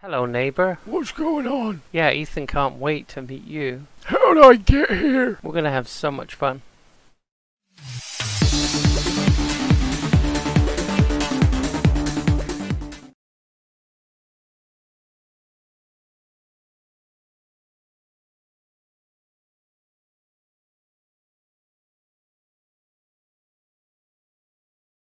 Hello, neighbor. What's going on? Yeah, Ethan can't wait to meet you. How'd I get here? We're gonna have so much fun.